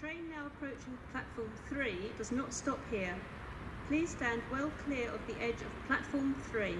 train now approaching platform 3 does not stop here. Please stand well clear of the edge of platform 3.